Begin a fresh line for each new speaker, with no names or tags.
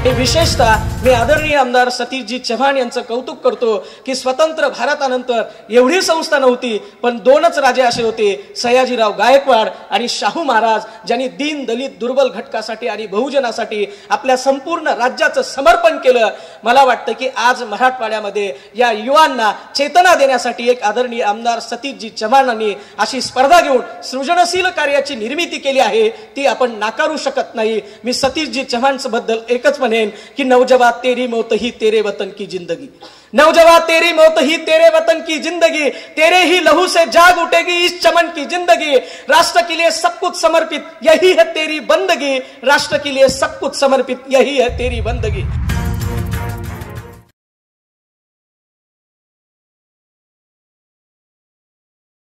हे विशेषतः मी आदरणीय आमदार सतीशजी चव्हाण यांचं कौतुक करतो की स्वतंत्र भारतानंतर एवढी संस्था नव्हती पण दोनच राजे असे होते सयाजीराव गायकवाड आणि शाहू महाराज ज्यांनी दीन दलित दुर्बल घटकासाठी आणि बहुजनासाठी आपल्या संपूर्ण राज्याचं समर्पण केलं मला वाटतं की आज मराठवाड्यामध्ये या युवांना चेतना देण्यासाठी एक आदरणीय आमदार सतीशजी चव्हाणांनी अशी स्पर्धा घेऊन सृजनशील कार्याची निर्मिती केली आहे ती आपण नाकारू शकत नाही. मी सतीशजी चव्हाणबद्दल एकच म्हणेन की नवजवा तेरी मौत ही तेरे वतन की जिंदगी. नवजवा तेरी मौत ही तेरे वतन की जिंदगी तेरे ही लहू से जाग उठेगी इस चमन की जिंदगी. राष्ट्र के लिए सब कुछ समर्पित यही है तेरी बंदगी। राष्ट्र के लिए सब कुछ समर्पित यही है तेरी बंदगी।